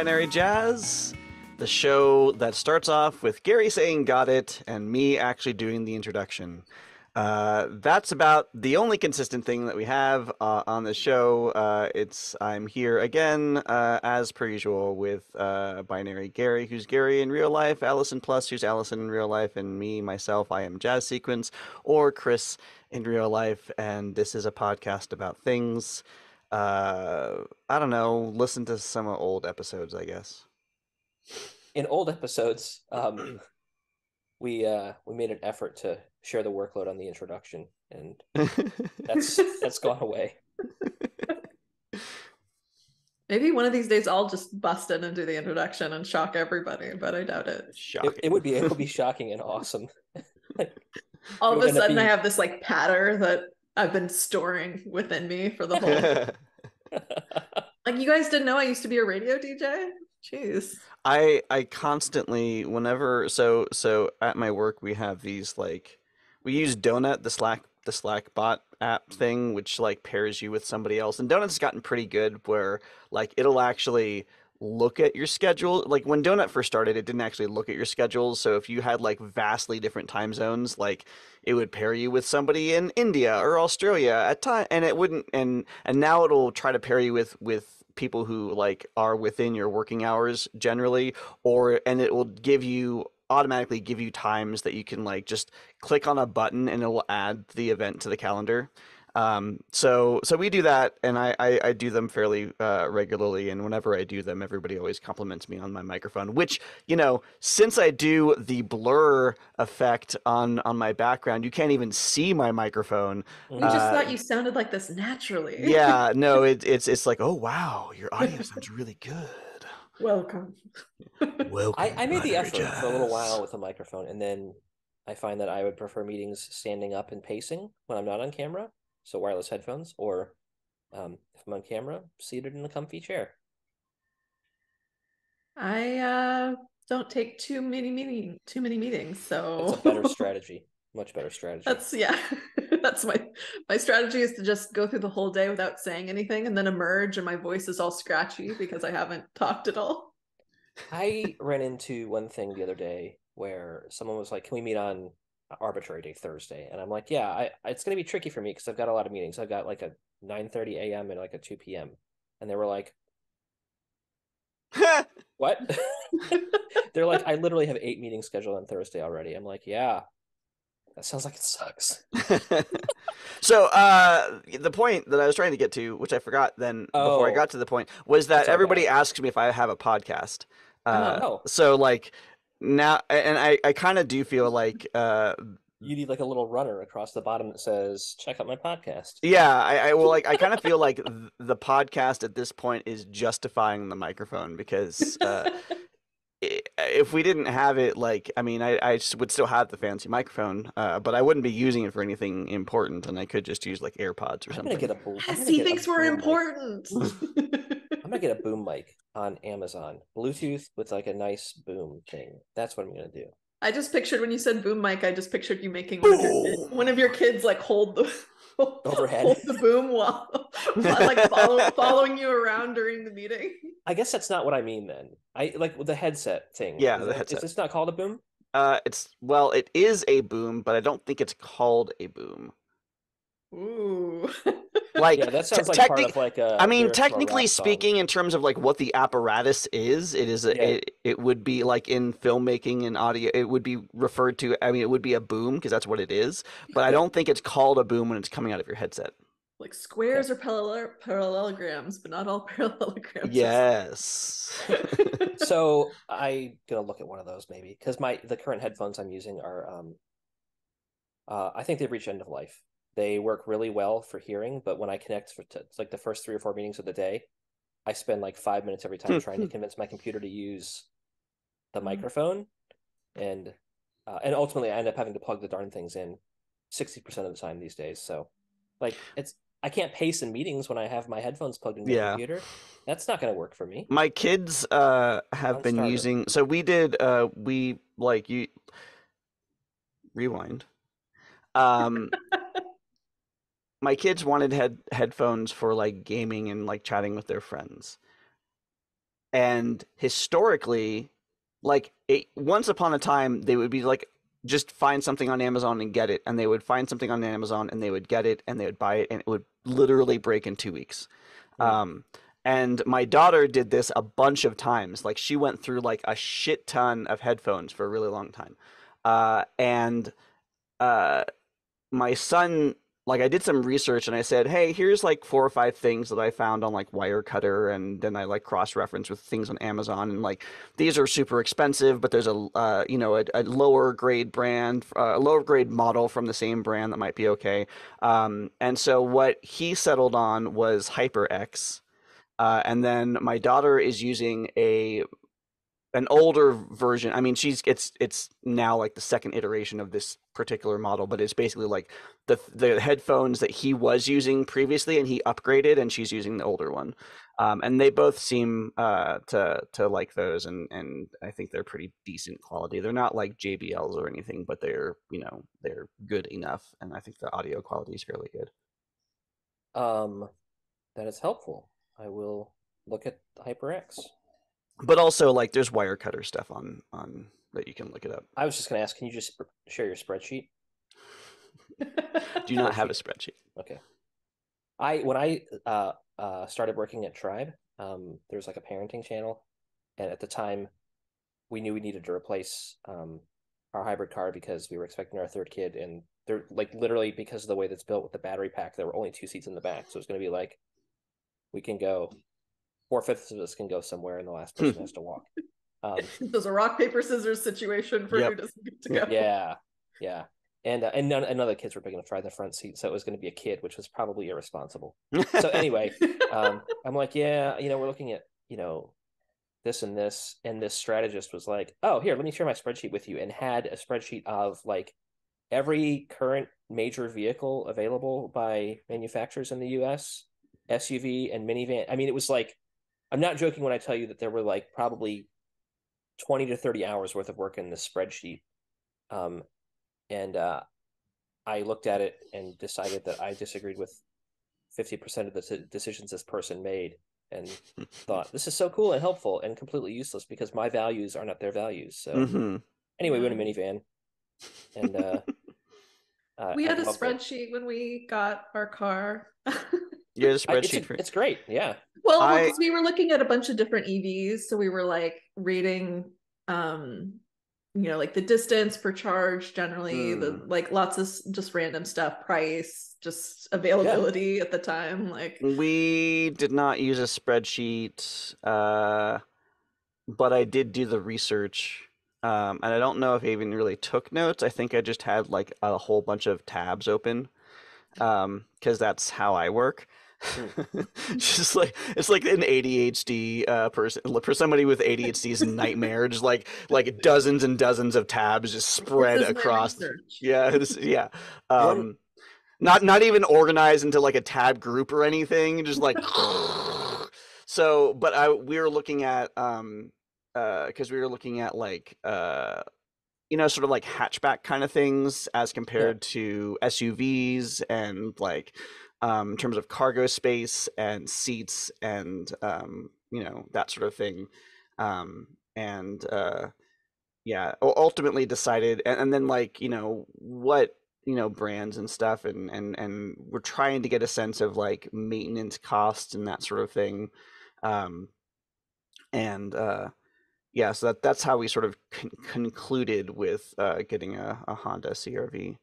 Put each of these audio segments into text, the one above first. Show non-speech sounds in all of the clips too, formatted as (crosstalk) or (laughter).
Binary Jazz, the show that starts off with Gary saying got it and me actually doing the introduction. Uh, that's about the only consistent thing that we have uh, on the show. Uh, it's I'm here again, uh, as per usual, with uh, Binary Gary, who's Gary in real life, Allison Plus, who's Allison in real life, and me, myself, I am Jazz Sequence, or Chris in real life. And this is a podcast about things. Uh, I don't know. Listen to some old episodes, I guess. In old episodes, um, we uh, we made an effort to share the workload on the introduction, and that's that's gone (laughs) away. Maybe one of these days I'll just bust in and do the introduction and shock everybody, but I doubt it. Shocking. It, it would be it would be shocking and awesome. (laughs) All of a gonna sudden I have this like patter that I've been storing within me for the whole (laughs) (laughs) like you guys didn't know I used to be a radio DJ? Jeez. I I constantly whenever so so at my work we have these like we use Donut the Slack the Slack bot app thing which like pairs you with somebody else and Donut's gotten pretty good where like it'll actually look at your schedule like when Donut first started it didn't actually look at your schedules so if you had like vastly different time zones like it would pair you with somebody in India or Australia at time and it wouldn't and and now it'll try to pair you with with people who like are within your working hours generally or and it will give you automatically give you times that you can like just click on a button and it will add the event to the calendar um, so so we do that and I, I, I do them fairly uh, regularly and whenever I do them everybody always compliments me on my microphone which you know since I do the blur effect on on my background you can't even see my microphone We just Uh, thought you sounded like this naturally. yeah no (laughs) it, it's it's like oh wow your audio sounds really good Welcome. Welcome I, I made the Binary effort for a little while with a microphone, and then I find that I would prefer meetings standing up and pacing when I'm not on camera, so wireless headphones, or um, if I'm on camera, seated in a comfy chair. I uh don't take too many meeting too many meetings, so That's a better (laughs) strategy, much better strategy. That's yeah. (laughs) That's my my strategy is to just go through the whole day without saying anything and then emerge and my voice is all scratchy because I haven't (laughs) talked at all. I ran into one thing the other day where someone was like, "Can we meet on arbitrary day Thursday?" And I'm like, "Yeah, I, it's going to be tricky for me because I've got a lot of meetings. I've got like a 9:30 a.m. and like a 2 p.m." And they were like, (laughs) "What?" (laughs) They're like, "I literally have eight meetings scheduled on Thursday already." I'm like, "Yeah, that sounds like it sucks." (laughs) so uh the point that I was trying to get to, which I forgot then before I Oh. got to the point, was that everybody asks me if I have a podcast. Uh, Oh. so like now and I, I kind of do feel like uh You need like a little runner across the bottom that says, "Check out my podcast." yeah I, I well like I kind of feel like the podcast at this point is justifying the microphone because uh (laughs) if we didn't have it like i mean i, I s- would still have the fancy microphone uh, but i wouldn't be using it for anything important and i could just use like airpods or I'm something gonna get a boom. I'm gonna he get a thinks we're important. (laughs) (laughs) I'm gonna get a boom mic on Amazon, Bluetooth with like a nice boom thing. That's what I'm gonna do. I just pictured when you said boom mic, I just pictured you making one of your, one of your kids like hold the (laughs) Overhead. hold the boom while, while like follow, following you around during the meeting. I guess that's not what I mean then. I like the headset thing. Yeah, Is the headset. Is this not called a boom? uh it's well it is a boom but i don't think it's called a boom Ooh. like Yeah, that te- sounds like part of like a. I mean, lyrics from a technically rap song. speaking, in terms of like what the apparatus is, it is a, Yeah. it, it would be like in filmmaking and audio, it would be referred to. I mean, it would be a boom because that's what it is. But I don't think it's called a boom when it's coming out of your headset. like squares or parallel parallelograms, but not all (laughs) parallelograms. Yes. (laughs) so I gonna look at one of those maybe because my the current headphones I'm using are um. Uh, I think they've reached end of life. They work really well for hearing, but when I connect for t- like the first three or four meetings of the day, I spend like five minutes every time trying to convince my computer to use the Mhm. microphone, and uh, and ultimately I end up having to plug the darn things in sixty percent of the time these days. So, like it's I can't pace in meetings when I have my headphones plugged into Yeah. the computer. That's not going to work for me. My kids uh have been using so we did uh we like you rewind. Um my kids wanted head headphones for like gaming and like chatting with their friends. and historically, like it, once upon a time, they would be like just find something on Amazon and get it, and they would find something on Amazon and they would get it and they would buy it, and it would literally break in two weeks. Mm. Um, and my daughter did this a bunch of times. Like she went through like a shit ton of headphones for a really long time. Uh, and uh, my son, like I did some research and I said, hey, here's like four or five things that I found on like Wirecutter, and then I like cross reference with things on Amazon, and like these are super expensive, but there's a uh, you know a, a lower grade brand, uh, a lower grade model from the same brand that might be okay. Um, and so what he settled on was HyperX. Uh, and then my daughter is using a an older version. I mean, she's it's it's now like the second iteration of this particular model, but it's basically like the the headphones that he was using previously, and he upgraded, and she's using the older one. Um, and they both seem uh, to to like those, and and I think they're pretty decent quality. They're not like JBLs or anything, but they're you know they're good enough, and I think the audio quality is fairly good. Um, that is helpful. I will look at HyperX. But also like there's Wirecutter stuff on on that you can look it up. I was just going to ask, can you just share your spreadsheet? Do you not have a spreadsheet. (laughs) Okay. I when I uh, uh, started working at Tribe, um, there was like a parenting channel, and at the time, we knew we needed to replace um, our hybrid car because we were expecting our third kid, and they're like literally because of the way that's built with the battery pack, there were only two seats in the back, so it's going to be like we can go four fifths of us can go somewhere, and the last person has to walk. Um, (laughs) There's a rock paper scissors situation for Yep. who doesn't (laughs) get to go. yeah, yeah, and uh, and none, and none of kids were big enough to ride the front seat, so it was going to be a kid, which was probably irresponsible. So (laughs) anyway, um, I'm like, yeah, you know, we're looking at, you know, this and this, and this strategist was like, oh, here, let me share my spreadsheet with you, and had a spreadsheet of like every current major vehicle available by manufacturers in the U.S., SUV and minivan. I mean, it was like, I'm not joking when I tell you that there were like probably 20 to 30 hours worth of work in this spreadsheet. Um, and uh, I looked at it and decided that I disagreed with 50% of the t- decisions this person made and (laughs) thought this is so cool and helpful and completely useless because my values are not their values. So hmm anyway, we went a minivan and uh, (laughs) uh, we had a loved it. spreadsheet when we got our car. (laughs) You had a I- it's, spreadsheet for it's great. Yeah. Well, I- because we were looking at a bunch of different EVs, so we were like reading, um, you know, like the distance per charge, generally, the Mm. like lots of just random stuff, price, just availability at the time. Like, We did not use a spreadsheet, uh, but I did do the research. Um, and I don't know if I even really took notes. I think I just had like a whole bunch of tabs open, um, because that's how I work. (laughs) just like it's like an ADHD uh, person for somebody with ADHD is a nightmare. Just like like dozens and dozens of tabs just spread this is my across. Yeah, this, yeah. Um, not not even organized into like a tab group or anything. Just like (laughs) so. But I we were looking at um uh because we were looking at like uh you know sort of like hatchback kind of things as compared to SUVs and like um in terms of cargo space and seats and um you know that sort of thing. Um and uh yeah ultimately decided and, and then like you know what you know brands and stuff and and and we're trying to get a sense of like maintenance costs and that sort of thing. Um and uh yeah so that that's how we sort of con- concluded with uh getting a, a honda crv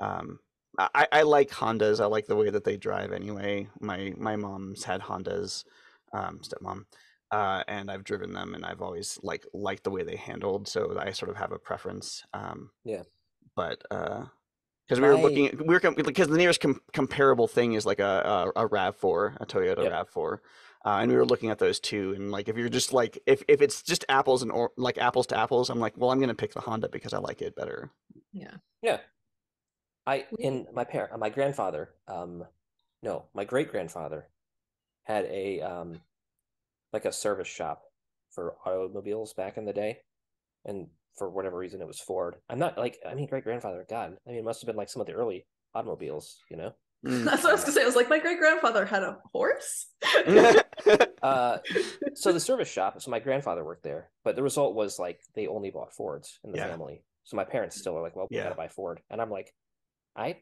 um I, I like hondas i like the way that they drive anyway my my mom's had hondas um stepmom uh, and I've driven them, and I've always like liked the way they handled. So I sort of have a preference. Um, Yeah. But because we were My- looking, we were com- because the nearest com- comparable thing is like a a, a Rav Four, a Toyota Yep. Rav Four, uh, and we were looking at those two. And like, if you're just like, if if it's just apples and or like apples to apples, I'm like, well, I'm gonna pick the Honda because I like it better. Yeah. Yeah. I We- in my parent my grandfather, um no, my great grandfather had a um like a service shop for automobiles back in the day. And for whatever reason it was Ford. I'm not like I mean great grandfather, God. I mean it must have been like some of the early automobiles, you know? Mm. That's what I was gonna say. I was like, my great grandfather had a horse. (laughs) Uh, so the service shop. So my grandfather worked there, but the result was like they only bought Fords in the Yeah. family. So my parents still are like, well, we Yeah. gotta buy Ford, and I'm like, I,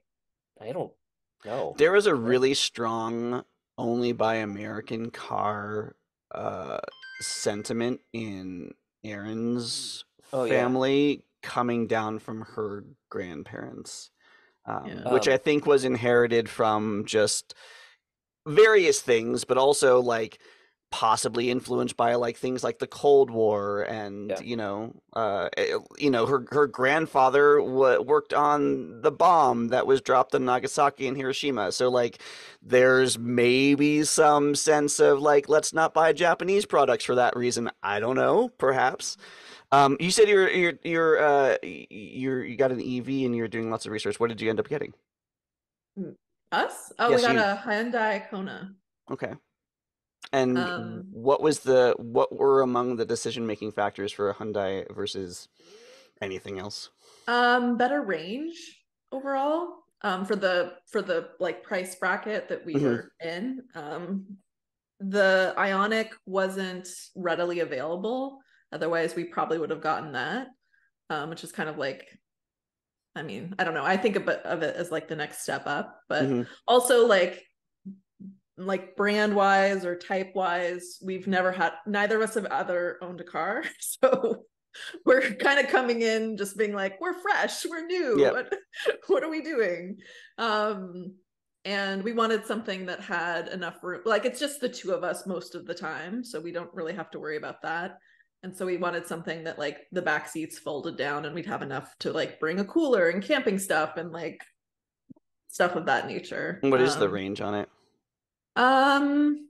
I don't know. There was a really strong only buy American car uh, sentiment in Erin's Oh, yeah. family coming down from her grandparents, um, Yeah. which Um, I think was inherited from just various things, but also like possibly influenced by like things like the Cold War and Yeah. you know uh eh, you know her her grandfather w- worked on the bomb that was dropped on Nagasaki and Hiroshima so like there's maybe some sense of like let's not buy Japanese products for that reason I don't know perhaps um you said you're you're you're uh you're you got an EV and you're doing lots of research what did you end up getting Us? Oh, Yes, we got you. a Hyundai Kona. Okay. And Um, what was the what were among the decision making factors for a Hyundai versus anything else? Um, better range overall. Um, for the for the like price bracket that we Mhm. were in. Um, the Ioniq wasn't readily available. Otherwise, we probably would have gotten that. Um, which is kind of like, I mean, I don't know. I think of it, of it as like the next step up, but Mhm. also like like brand wise or type wise we've never had neither of us have ever owned a car (laughs) so we're kind of coming in just being like we're fresh we're new Yep. what, (laughs) what are we doing um and we wanted something that had enough room like it's just the two of us most of the time so we don't really have to worry about that and so we wanted something that like the back seats folded down and we'd have enough to like bring a cooler and camping stuff and like stuff of that nature What is the Um, range on it? Um,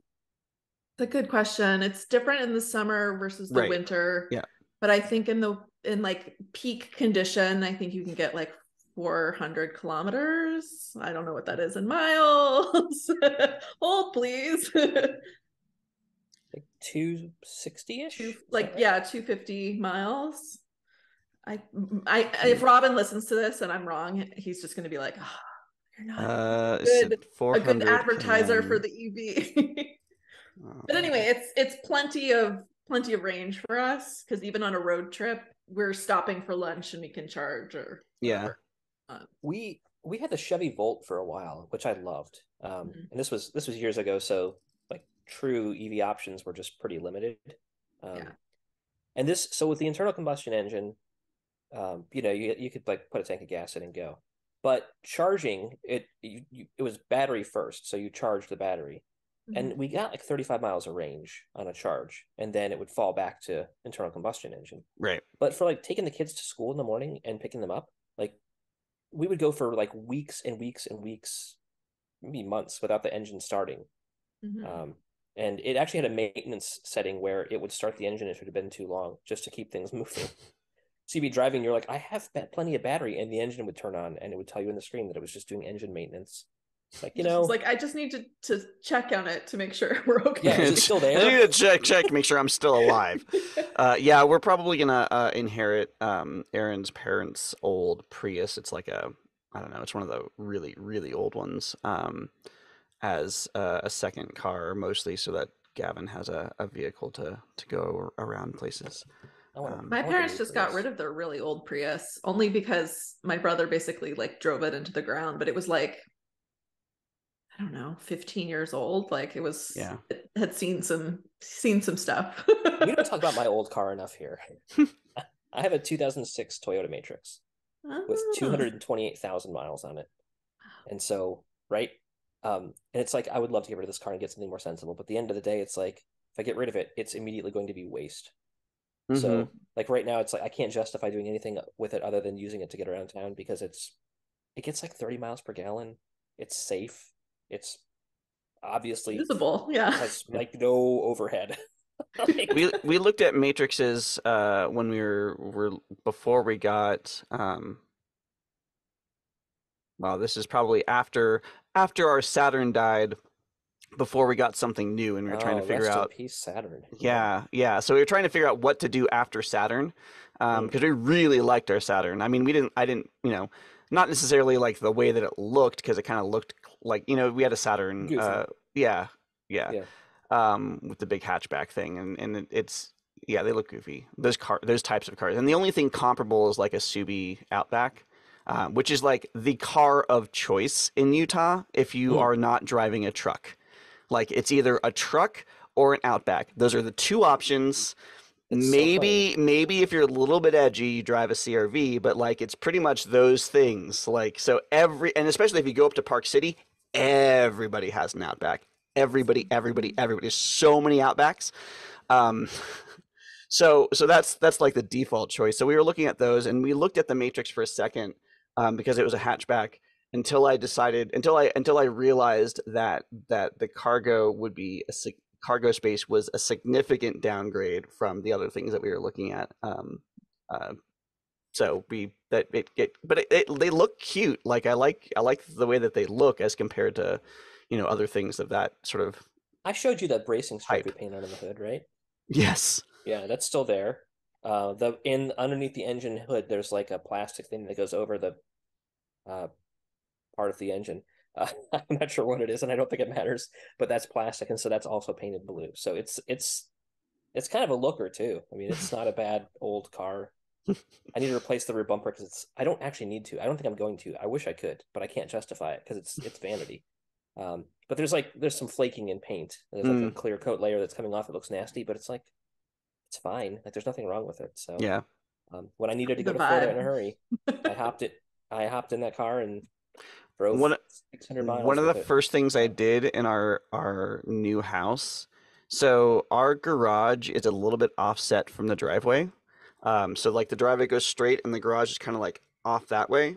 it's a good question. It's different in the summer versus the Right. winter. Yeah. But I think in the in like peak condition, I think you can get like 400 kilometers. I don't know what that is in miles. (laughs) Hold please. Like two sixty ish. Two, like yeah, 250 miles. I I if Robin listens to this and I'm wrong, he's just gonna be like, oh, you're not Uh, good- a a good advertiser for the EV. (laughs) but anyway it's it's plenty of plenty of range for us because even on a road trip we're stopping for lunch and we can charge or Yeah. whatever. we we had the Chevy Volt for a while, which I loved. Um, Mhm. and this was this was years ago, so like true EV options were just pretty limited. Um, Yeah. And this, so with the internal combustion engine, um, you know, you you could like put a tank of gas in and go, but charging it, you, you, it was battery first, so you charge the battery, Mm-hmm. and we got like 35 miles of range on a charge, and then it would fall back to internal combustion engine. Right. But for like taking the kids to school in the morning and picking them up, like we would go for like weeks and weeks and weeks, maybe months without the engine starting. Mhm. Um, and it actually had a maintenance setting where it would start the engine if it had been too long, just to keep things (laughs) moving. So you'd be driving, you're like, I have plenty of battery, and the engine would turn on, and it would tell you in the screen that it was just doing engine maintenance. It's like you know, It's like I just need to to check on it to make sure (laughs) we're okay. Yeah, is it still there? I need to check check make sure I'm still alive. (laughs) Uh, yeah, we're probably gonna uh, inherit um, Erin's parents' old Prius. It's like a, I don't know, it's one of the really really old ones. Um, as uh, a second car, mostly so that Gavin has a, a vehicle to to go around places. I wanna- um, My parents just got rid of their really old Prius only because my brother basically like drove it into the ground, but it was like I don't know, 15 years old. Like it was Yeah. it had seen some seen some stuff. we don't talk about my old car enough here. (laughs) I have a 2006 Toyota Matrix. with Ah. 228,000 miles on it. And so, right? Um, and it's like I would love to get rid of this car and get something more sensible, but at the end of the day, it's like if I get rid of it, it's immediately going to be waste. Mm-hmm. So, like right now, it's like I can't justify doing anything with it other than using it to get around town because it's it gets like 30 miles per gallon. It's safe. It's obviously visible. Yeah. has like no overhead. (laughs) We we looked at matrices uh when we were were before we got um well this is probably after after our Saturn died before we got something new and we were trying to oh, figure out peace, Saturn. yeah yeah so we were trying to figure out what to do after Saturn um Mm. because we really liked our Saturn I mean we didn't I didn't you know not necessarily like the way that it looked because it kind of looked like you know we had a Saturn. Uh, yeah, yeah, Yeah. Um, with the big hatchback thing, and and it- it's yeah they look goofy. Those car those types of cars, and the only thing comparable is like a Subi Outback. Uh, which is like the car of choice in Utah if you Hmm. are not driving a truck. Like it's either a truck or an Outback. Those are the two options. It's so maybe maybe if you're a little bit edgy, you drive a CRV, but like it's pretty much those things. Like so every and especially if you go up to Park City, everybody has an Outback. Everybody, everybody, everybody. There's so many Outbacks. Um, (laughs) so so that's that's like the default choice. So we were looking at those, and we looked at the Matrix for a second um, because it was a hatchback. Until I decided, until I until I realized that that the cargo would be a cargo space was a significant downgrade from the other things that we were looking at. Um, uh, so we that it get, but it, it, they look cute. Like I like I like the way that they look as compared to, you know, other things of that sort of. I showed you that bracing strip we Hype. painted on the hood, right? Yes. Yeah, that's still there. Uh, the in underneath the engine hood, there's like a plastic thing that goes over the uh, part of the engine. (laughs) Uh, I'm not sure what it is, and I don't think it matters. But that's plastic, and so that's also painted blue. So it's it's it's kind of a looker too. I mean, it's not a (laughs) bad old car. I need to replace the rear bumper because it's. I don't actually need to. I don't think I'm going to. I wish I could, but I can't justify it because it's it's vanity. Um, but there's like there's some flaking in paint. There's like a clear coat layer that's coming off. It looks nasty, but it's like it's fine. Like there's nothing wrong with it. So Yeah. um, when I needed to The go to Florida in a hurry, I (laughs) hopped it. I hopped in that car and drove One- 600 miles. One of the it. first things I did in our our new house. So our garage is a little bit offset from the driveway. Um, so like the driveway goes straight and the garage is kind of like off that way.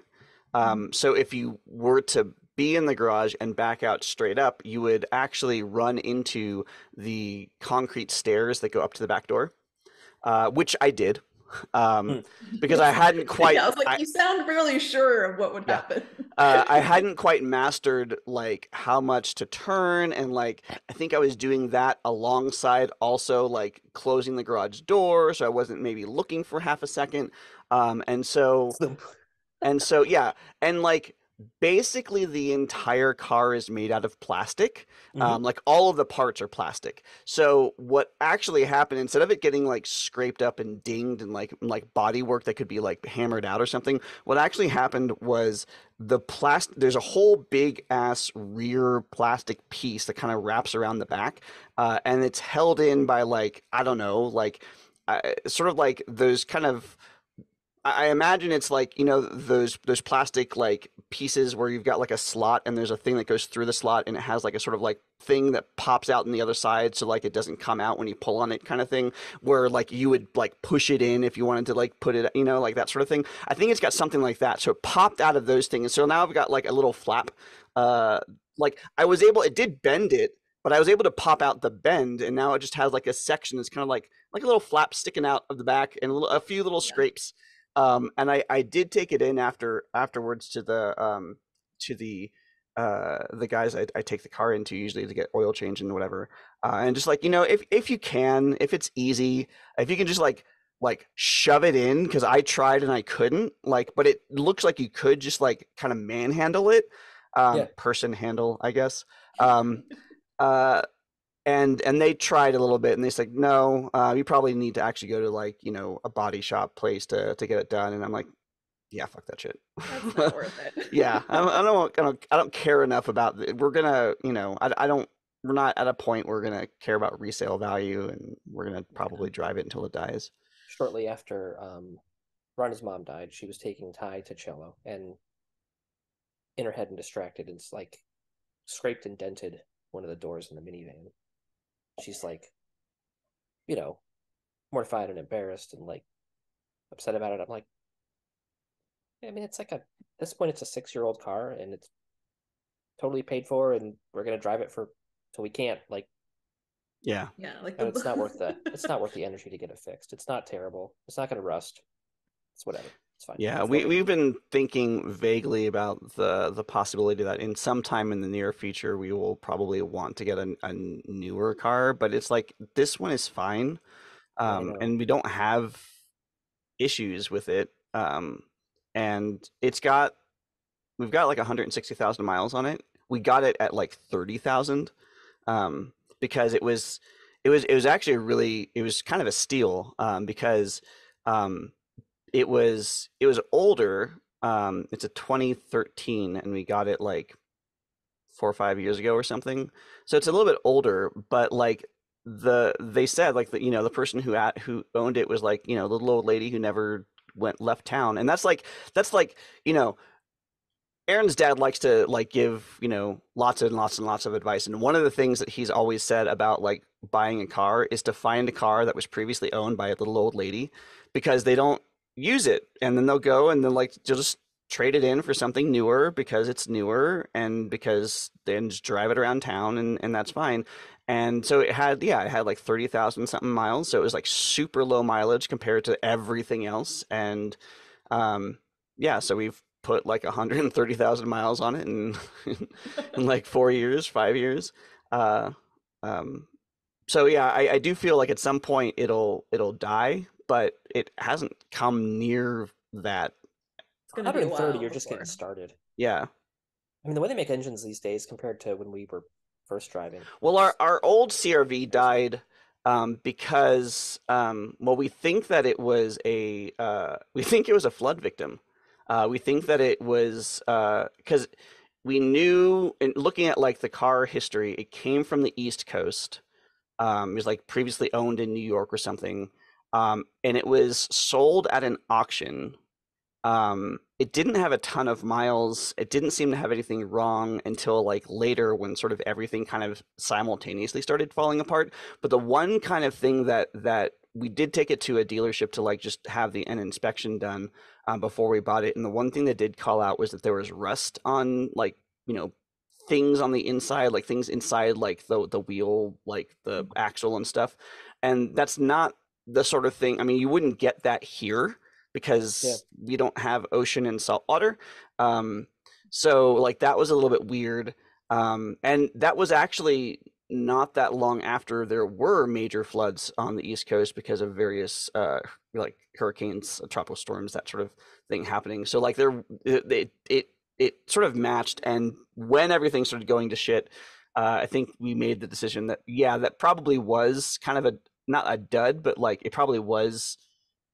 Um, so if you were to be in the garage and back out straight up, you would actually run into the concrete stairs that go up to the back door, uh, which I did. Um, because I hadn't quite. (laughs) yeah, I was like, I- you sound really sure of what would Yeah. happen. uh, I (laughs) hadn't quite mastered like how much to turn, and like I think I was doing that alongside also like closing the garage door, so I wasn't maybe looking for half a second. Um, and so and so yeah, and like basically the entire car is made out of plastic. Mhm. Um, like all of the parts are plastic. So what actually happened instead of it getting like scraped up and dinged and like like body work that could be like hammered out or something, what actually happened was the plastic. There's a whole big ass rear plastic piece that kind of wraps around the back, uh, and it's held in by like I don't know, like uh, sort of like those kind of. I imagine it's like you know those those plastic like pieces where you've got like a slot and there's a thing that goes through the slot and it has like a sort of like thing that pops out on the other side so like it doesn't come out when you pull on it kind of thing where like you would like push it in if you wanted to like put it you know like that sort of thing. I think it's got something like that. So it popped out of those things. So now I've got like a little flap. Uh, like I was able, it did bend it, but I was able to pop out the bend, and now it just has like a section that's kind of like like a little flap sticking out of the back and a, little, a few little Yeah. scrapes. Um, and I I did take it in after afterwards to the um to the uh the guys I, I take the car into usually to get oil change and whatever uh, and just like you know if if you can if it's easy if you can just like like shove it in because I tried and I couldn't like but it looks like you could just like kind of manhandle it um Yeah. person handle I guess um uh and and they tried a little bit and they said no uh you probably need to actually go to like you know a body shop place to to get it done and I'm like yeah fuck that shit That's not (laughs) worth it. yeah I don't, I don't I don't I don't care enough about it. we're gonna you know I, I don't we're not at a point where we're gonna care about resale value and we're gonna probably drive it until it dies Shortly after um, Ronnie's mom died, she was taking Ty to cello, and in her head and distracted, and it's like scraped and dented one of the doors in the minivan. She's like, you know, mortified and embarrassed and like upset about it. I'm like, I mean, it's like a at this point, it's a six year old car and it's totally paid for, and we're gonna drive it for till we can't. Like, yeah Yeah, like and it's not worth the (laughs) it's not worth the energy to get it fixed. It's not terrible. It's not gonna rust. It's whatever. Yeah, we we've been thinking vaguely about the the possibility that in some time in the near future we will probably want to get a, a newer car, but it's like this one is fine, um, and we don't have issues with it, um, and it's got we've got like 160,000 miles on it, we got it at like thirty thousand, um, because it was it was it was actually really it was kind of a steal um, because um, it was it was older. Um, it's a 2013, and we got it like four or five years ago or something. So it's a little bit older, but like the they said like the you know the person who at, who owned it was like you know little old lady who never went left town, and that's like that's like you know Erin's dad likes to like give, you know, lots and lots and lots of advice. And one of the things that he's always said about like buying a car is to find a car that was previously owned by a little old lady because they don't use it. And then they'll go and then like just trade it in for something newer because it's newer and because then just drive it around town and, and that's fine. And so it had, yeah, it had like 30,000 something miles. So it was like super low mileage compared to everything else. And um, yeah, so we've put like 130,000 miles on it in, (laughs) in like four years, five years. Uh, um, so yeah, I, I do feel like at some point it'll it'll die, but it hasn't come near that. It's gonna be a 130, while you're just before. getting started. Yeah. I mean, the way they make engines these days compared to when we were first driving. Well, our our old CRV died um, because um, well, we think that it was a uh, (laughs) we think it was a flood victim. Uh, we think that it was because we knew in looking at like the car history, it came from the East Coast. Um, it was like previously owned in New York or something, um, and it was sold at an auction. Um, it didn't have a ton of miles. It didn't seem to have anything wrong until like later when sort of everything kind of simultaneously started falling apart. But the one kind of thing that that we did take it to a dealership to like just have the an inspection done um, before we bought it. And the one thing that did call out was that there was rust on like you know things on the inside, like things inside like the the wheel, like the axle and stuff. And that's not the sort of thing. I mean, you wouldn't get that here because we don't have ocean and salt water. Um, so like that was a little bit weird. Um, and that was actually not that long after there were major floods on the East Coast because of various uh, like hurricanes, tropical storms, that sort of thing happening. So like there, it it it, it sort of matched. And when everything started going to shit, uh, I think we made the decision that yeah, that probably was kind of a not a dud, but like it probably was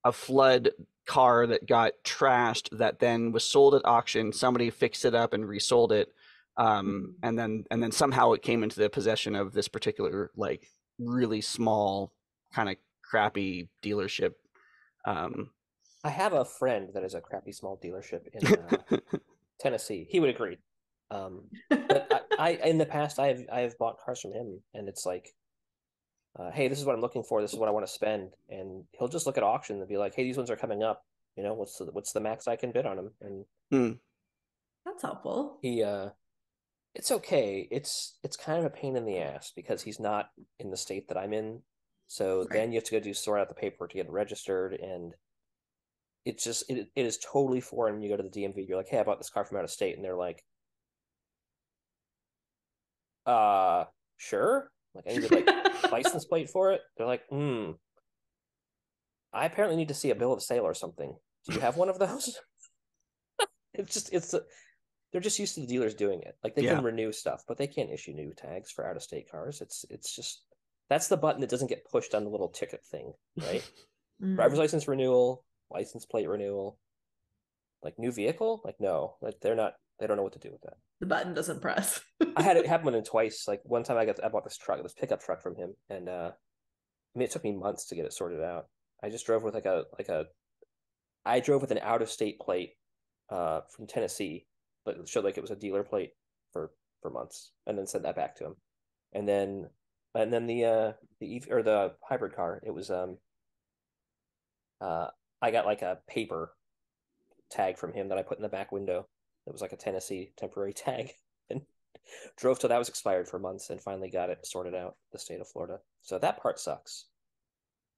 a flood car that got trashed that then was sold at auction. Somebody fixed it up and resold it um, and then and then somehow it came into the possession of this particular like really small kind of crappy dealership um, I have a friend that is a crappy small dealership in uh, (laughs) Tennessee. He would agree. Um, but I, (laughs) I, in the past, I have I have bought cars from him, and it's like, uh, hey, this is what I'm looking for. This is what I want to spend, and he'll just look at auction and be like, hey, these ones are coming up. You know, what's the, what's the max I can bid on them? And hmm. That's helpful. he, uh, it's okay. It's it's kind of a pain in the ass because he's not in the state that I'm in. So Right. then you have to go do sort out the paperwork to get it registered, and it's just it, it is totally foreign. You go to the DMV, you're like, hey, I bought this car from out of state, and they're like, uh, sure. Like I need like license (laughs) plate for it. They're like, hmm. I apparently need to see a bill of sale or something. Do you have one of those? (laughs) it's just it's a, they're just used to the dealers doing it. Like they Yeah. can renew stuff, but they can't issue new tags for out of state cars. It's it's just that's the button that doesn't get pushed on the little ticket thing, right? (laughs) Mm. Driver's license renewal, license plate renewal, like new vehicle. Like no, like they're not. They don't know what to do with that. The button doesn't press. I had it (laughs) happen with him twice. Like one time, I got I bought this truck, this pickup truck from him, and uh, I mean, it took me months to get it sorted out. I just drove with like a like a, I drove with an out of state plate, uh, from Tennessee, but it showed like it was a dealer plate for for months, and then sent that back to him, and then and then the uh the or the hybrid car, it was um, uh, I got like a paper tag from him that I put in the back window. It was like a Tennessee temporary (laughs) tag, and drove till that was expired for months, and finally got it sorted out. The state of Florida, so that part sucks.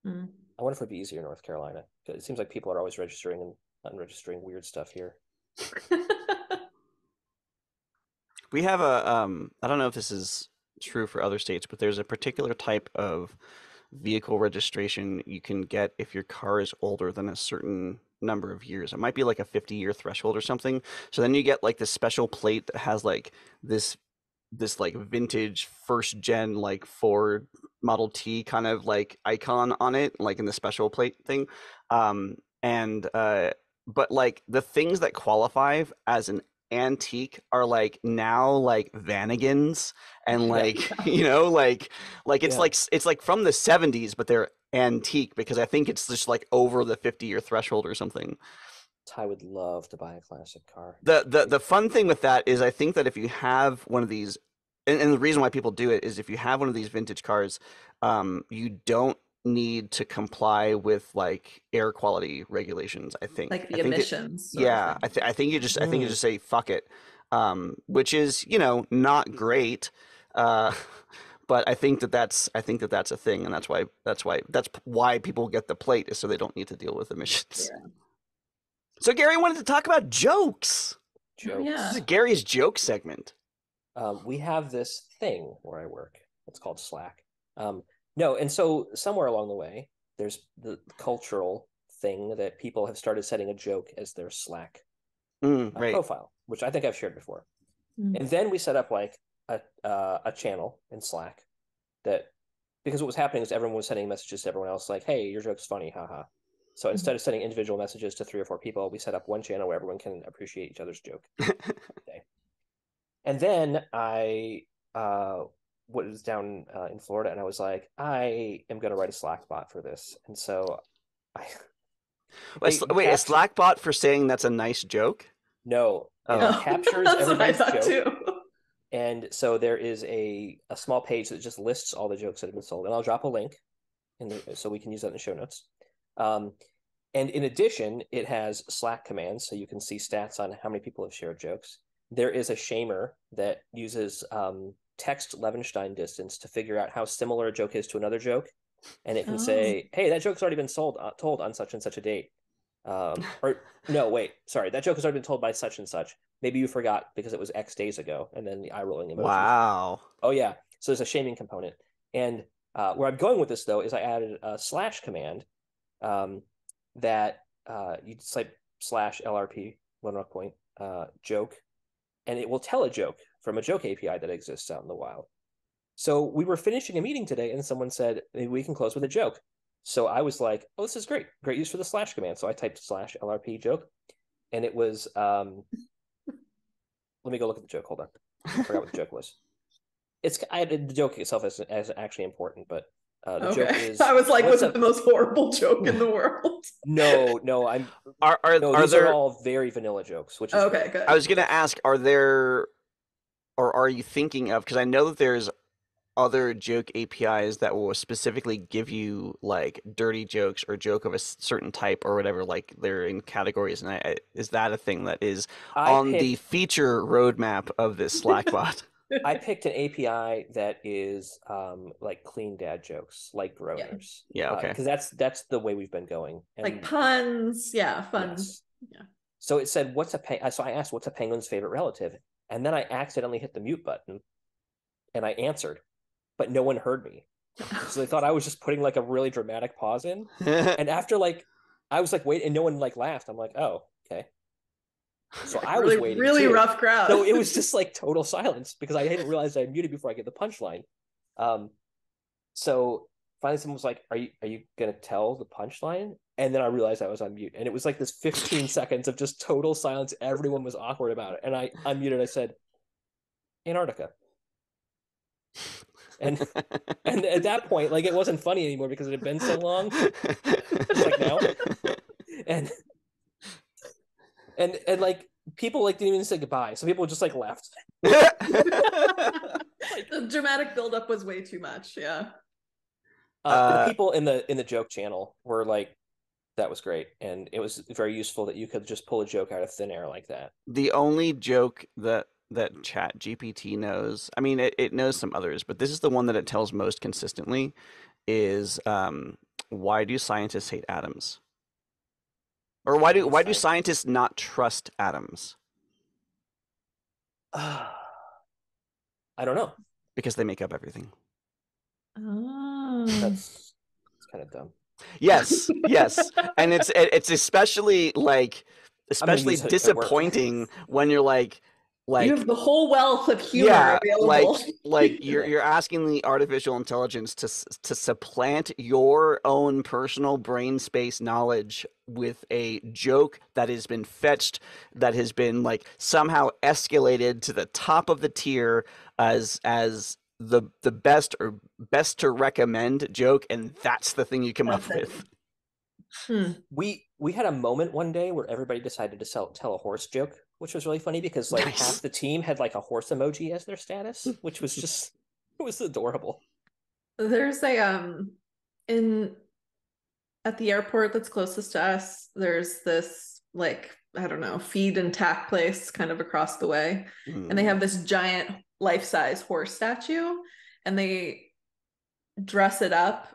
Mm. I wonder if it'd be easier in North Carolina. 'cause It seems like people are always registering and unregistering weird stuff here. (laughs) We have a um I don't know if this is true for other states, but there's a particular type of vehicle registration you can get if your car is older than a certain number of years. It might be like a 50 year threshold or something. So then you get like this special plate that has like this this like vintage first gen like Ford Model T kind of like icon on it, like in the special plate thing. Um, and uh, but like the things that qualify as an antique are like now like Vanagons and Yeah. like (laughs) (laughs) you know like like it's Yeah. like it's like from the 70s but they're antique because I think it's just like over the 50 year threshold or something. I would love to buy a classic car. The the the fun thing with that is I think that if you have one of these and, and the reason why people do it is if you have one of these vintage cars, um, you don't need to comply with like air quality regulations. I think like I the think emissions. sort of yeah. I, th- I think you just I think you Mm. just say fuck it, um, which is you know not great, uh, (laughs) but I think that that's I think that that's a thing, and that's why that's why that's why people get the plate is so they don't need to deal with emissions. So Gary wanted to talk about jokes. Jokes. yeah. This is Gary's joke segment. um, we have this thing where I work. It's called Slack. Um, no, and so somewhere along the way, there's the cultural thing that people have started setting a joke as their Slack Mm, uh, right. profile, which I think I've shared before. Mm. And then we set up like a uh, a channel in Slack that because what was happening is everyone was sending messages to everyone else like, "Hey, your joke's funny, haha." So instead of sending individual messages to three or four people, we set up one channel where everyone can appreciate each other's joke. (laughs) Okay. And then I uh was down uh, in Florida and I was like, I am going to write a Slack bot for this. And so I (laughs) Wait, Hey, sl- wait, a Slack bot for saying that's a nice joke? no, it Oh. captures (laughs) That's what I thought joke. too. And so there is a a small page that just lists all the jokes that have been sold, and I'll drop a link, in the, so we can use that in the show notes. Um, and in addition, it has Slack commands, so you can see stats on how many people have shared jokes. There is a shamer that uses um, text Levenstein distance to figure out how similar a joke is to another joke, and it can Oh. say, "Hey, that joke's already been sold uh, told on such and such a date." Um, (laughs) or no, wait, sorry, that joke has already been told by such and such. Maybe you forgot because it was X days ago, and then the eye rolling emoji. Wow. Oh yeah. So there's a shaming component. And uh, where I'm going with this though is I added a slash command um, that uh, you just type slash LRP one rock point uh, joke, and it will tell a joke from a joke API that exists out in the wild. So we were finishing a meeting today, and someone said maybe we can close with a joke. So I was like, "Oh, this is great! Great use for the slash command." So I typed slash LRP joke, and it was. Um, (laughs) let me go look at the joke. Hold on. I forgot what the joke was. It's I, the joke itself is, is actually important, but uh, the joke is. (laughs) I was like, what's was it the most horrible joke in the (laughs) world? No, no, I'm Are are, no. are these there are all very vanilla jokes, which is okay, great. good. I was going to ask are there or are you thinking of cuz I know that there's other joke APIs that will specifically give you like dirty jokes or joke of a certain type or whatever like they're in categories and I, I, is that a thing that is I on picked, the feature roadmap of this Slack (laughs) bot? I picked an API that is um like clean dad jokes, like groaners. Yeah, okay. Because that's that's the way we've been going. like puns, yeah, fun. Yes. Yeah. So it said, "What's a pe-? uh, So I asked, "What's a penguin's favorite relative?" And then I accidentally hit the mute button, and I answered, but no one heard me. (laughs) So they thought I was just putting like a really dramatic pause in. (laughs) And after like, I was like, "Wait," and no one like laughed. I'm like, "Oh, okay." So (laughs) I really, was waiting. really too. rough crowd. So it was just like total silence because I didn't realize I muted before I get the punchline. Um, so finally, someone was like, "Are you are you gonna tell the punchline?" And then I realized I was on mute, and it was like this 15 (laughs) seconds of just total silence. Everyone was awkward about it, and I unmuted. I said, "Antarctica," and (laughs) and at that point, like it wasn't funny anymore because it had been so long, like now. (laughs) and and and like people like didn't even say goodbye, so people just like left. the dramatic buildup was way too much. Yeah. Uh, Uh, the people in the in the joke channel were like, "That was great," and it was very useful that you could just pull a joke out of thin air like that. the only joke that that chat gpt knows i mean it, it knows some others but this is the one that it tells most consistently is um, why do scientists hate atoms or why do Why why do do scientists not trust atoms (sighs) I don't know. because they make up everything Oh. That's it's kind of dumb. Yes yes and it's it, it's especially like especially use it at work. disappointing when you're like like you have the whole wealth of humor yeah, available. like like (laughs) you're you're asking the artificial intelligence to s- to supplant your own personal brain space knowledge with a joke that has been fetched that has been like somehow escalated to the top of the tier as as the the best or best to recommend joke and that's the thing you come up it. with Hmm. we we had a moment one day where everybody decided to sell, tell a horse joke, which was really funny because like Nice. half the team had like a horse emoji as their status, which was just it was adorable. There's a um in at the airport that's closest to us, there's this like I don't know, feed and tack place kind of across the way. And they Mm. have this giant life-size horse statue and they dress it up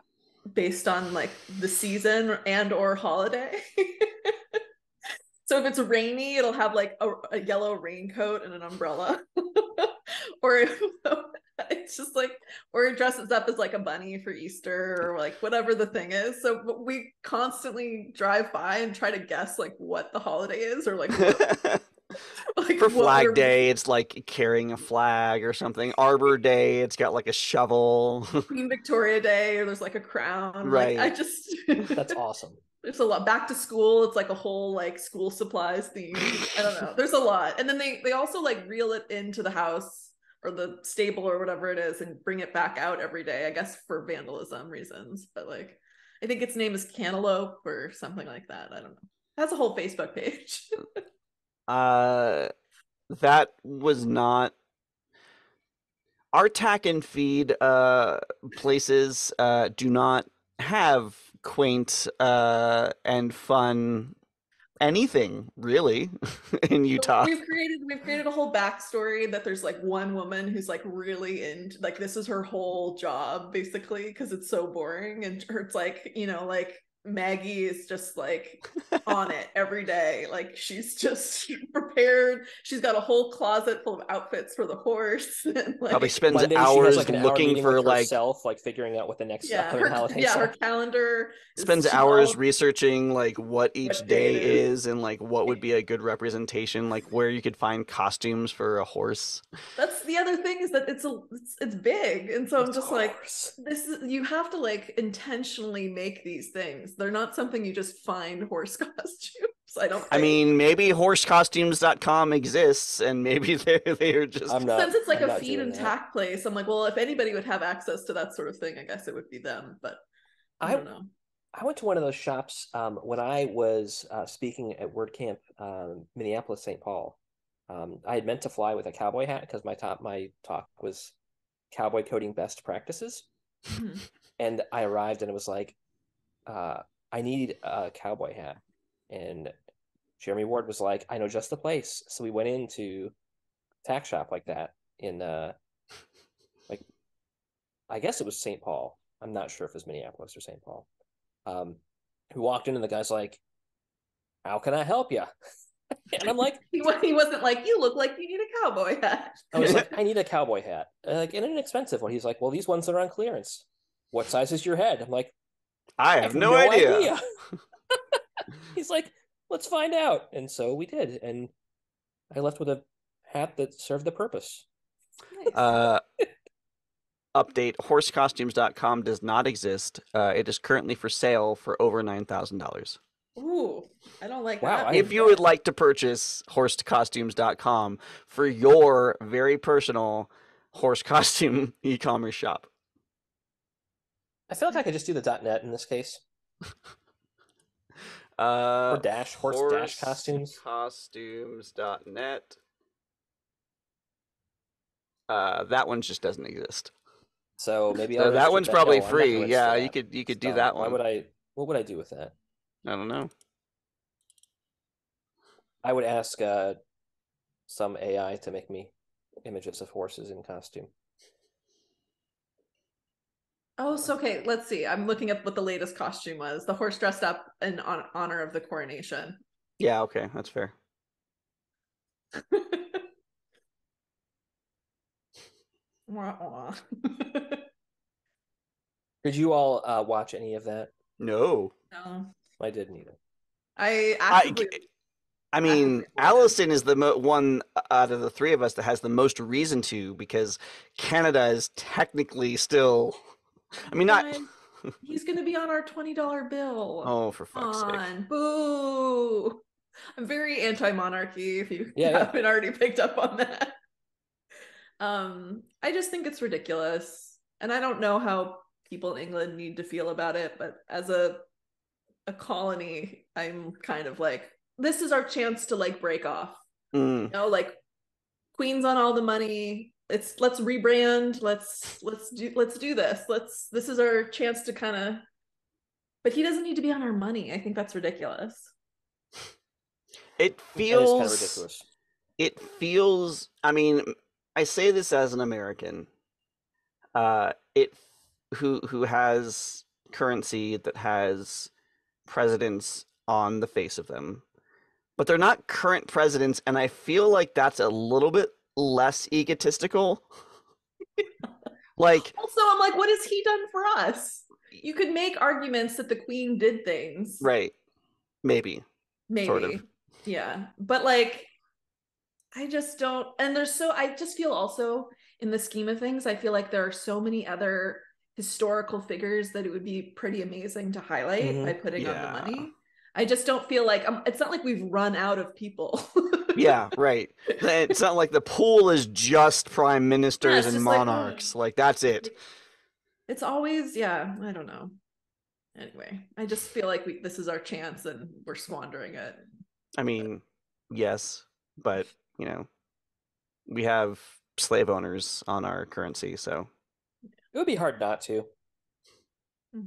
based on like the season and or holiday. (laughs) so if it's rainy, it'll have like a, a yellow raincoat and an umbrella. (laughs) or if, (laughs) it's just like or it dresses up as like a bunny for Easter or like whatever the thing is. So we constantly drive by and try to guess like what the holiday is or like what, (laughs) (laughs) like For Flag we're- Day, it's like carrying a flag or something. Arbor Day, it's got like a shovel. Queen Victoria Day, or there's like a crown. Right. Like I just That's awesome. there's a lot. Back to school, it's like a whole like school supplies theme. I don't know. There's a lot. And then they they also like reel it into the house or the stable or whatever it is and bring it back out every day, I guess for vandalism reasons. But like I think its name is Cantaloupe or something like that. I don't know. It has a whole Facebook page. (laughs) Uh, that was not our tack and feed uh places uh do not have quaint uh and fun anything really (laughs) in Utah. We've created we've created a whole backstory that there's like one woman who's like really into like this is her whole job basically because it's so boring and it's like you know like Maggie is just like on it (laughs) every day like she's just (laughs) prepared. She's got a whole closet full of outfits for the horse (laughs) and like Probably spends One day has hours like an hour looking for like herself, like figuring out what the next yeah upcoming her, holidays yeah her calendar spends hours all- researching like what each What day day it is. is and like what would be a good representation like where you could find costumes for a horse. That's the other thing is that it's a it's, it's big and so I'm It's just like this is you have to like intentionally make these things they're not something you just find horse (laughs) costumes i don't i think. mean maybe horsecostumes.com exists and maybe (laughs) they're they're just I'm not. since it's like I'm a feed and that. tack place i'm like well if anybody would have access to that sort of thing i guess it would be them but i, I don't know I went to one of those shops um, when I was uh, speaking at WordCamp, um, Minneapolis, St. Paul. Um, I had meant to fly with a cowboy hat because my top my talk was cowboy coding best practices, Mhm. and I arrived and it was like, uh, I need a cowboy hat, and Jeremy Ward was like, I know just the place. So we went into tack shop like that in uh, (laughs) like, I guess it was St. Paul. I'm not sure if it was Minneapolis or St. Paul. Um, we walked in and the guy's like, "How can I help you?" (laughs) and I'm like, (laughs) he, he wasn't like you look like you need a cowboy hat I was like, I need a cowboy hat, uh, like, and an expensive one. He's like, well, these ones are on clearance. What size is your head? I'm like, i I have no, idea, (laughs) (laughs) He's like, let's find out, and so we did, and I left with a hat that served the purpose. Nice. Uh, update horsecostumes.com does not exist. Uh, it is currently for sale for over $9,000. ooh i don't like Wow, that If you would like to purchase horsecostumes.com for your very personal horse costume (laughs) e commerce shop, I feel like I could just do the .net in this case, (laughs) uh, or dash horse dash costumes. Costumes.net. Uh, that one just doesn't exist. So maybe So that one's that- probably no, free. Yeah, you could you could do that Why would I? What would I do with that? I don't know. I would ask uh, some AI to make me images of horses in costume. Oh so okay let's see i'm looking up what the latest costume was the horse dressed up in on- honor of the coronation Yeah, okay, that's fair. (laughs) Wah, wah. (laughs) Did you all uh, watch any of that? No. no I didn't either. i I, I mean, Allison is the mo- one out of the three of us that has the most reason to because Canada is technically still. I mean, not. He's gonna be on our twenty dollar bill. Oh, for fuck's Come sake! boo! I'm very anti-monarchy. If you Yeah, yeah. haven't already picked up on that, um, I just think it's ridiculous, and I don't know how people in England need to feel about it. But as a a colony, I'm kind of like, this is our chance to like break off. Mm, You know, like Queen's on all the money. It's let's rebrand. Let's let's do let's do this. Let's this is our chance to kind of. But he doesn't need to be on our money. I think that's ridiculous. it That is kind of feels. ridiculous. it feels i mean i say this as an american uh it who who has currency that has presidents on the face of them but they're not current presidents and i feel like that's a little bit less egotistical (laughs) like Also, I'm like, what has he done for us? You could make arguments that the Queen did things, right maybe Maybe, sort of. yeah, but like, I just don't. And there's so I just feel also in the scheme of things, I feel like there are so many other historical figures that it would be pretty amazing to highlight Mhm. by putting on the money. I just don't feel like um, it's not like we've run out of people. (laughs) yeah right. It's not like the pool is just prime ministers it's and just like, monarchs. like that's it. It's always yeah i don't know. Anyway i just feel like we this is our chance and we're squandering it. I mean, yes, but you know, we have slave owners on our currency, so. It would be hard not to.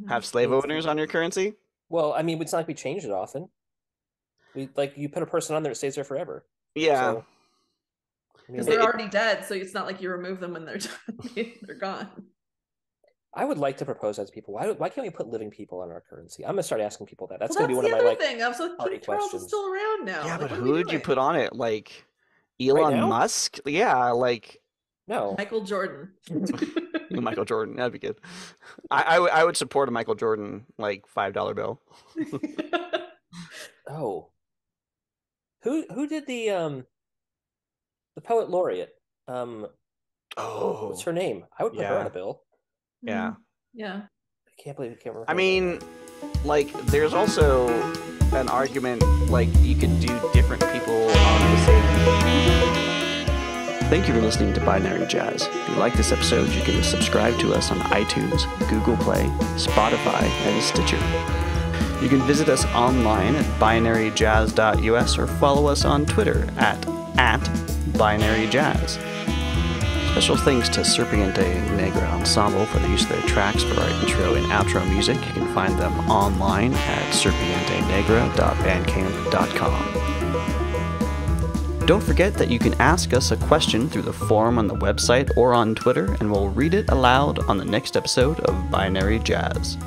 have slave owners on your currency? Well, I mean, it's not like we change it often. We like you put a person on there, it stays there forever. Yeah. So, I mean, because they're it- already dead so it's not like you remove them when they're (laughs) done they're gone I would like to propose that to people. Why, why can't we put living people on our currency? I'm gonna start asking people that. That's well, gonna be one the of my other like. thing i was like party charles is still around now yeah, Like, but who would you put on it? Like Elon now? Musk? Yeah, like No, michael jordan (laughs) Michael Jordan. That'd be good. (laughs) I, I, would- support a Michael Jordan like five dollar bill. (laughs) oh, who who did the um, the poet laureate? Um, Oh, what's her name? I would put her on a bill. Yeah. Mm, yeah I can't believe I can't remember. I her name. mean, like, there's also an argument like you could do different people on the same. Thank you for listening to Binary Jazz. If you like this episode, you can subscribe to us on iTunes, Google Play, Spotify, and Stitcher. You can visit us online at binaryjazz.us or follow us on Twitter at, at binaryjazz. Special thanks to Serpiente Negra Ensemble for the use of their tracks for our intro and outro music. You can find them online at serpientenegra.bandcamp.com. Don't forget that you can ask us a question through the forum on the website or on Twitter, and we'll read it aloud on the next episode of Binary Jazz.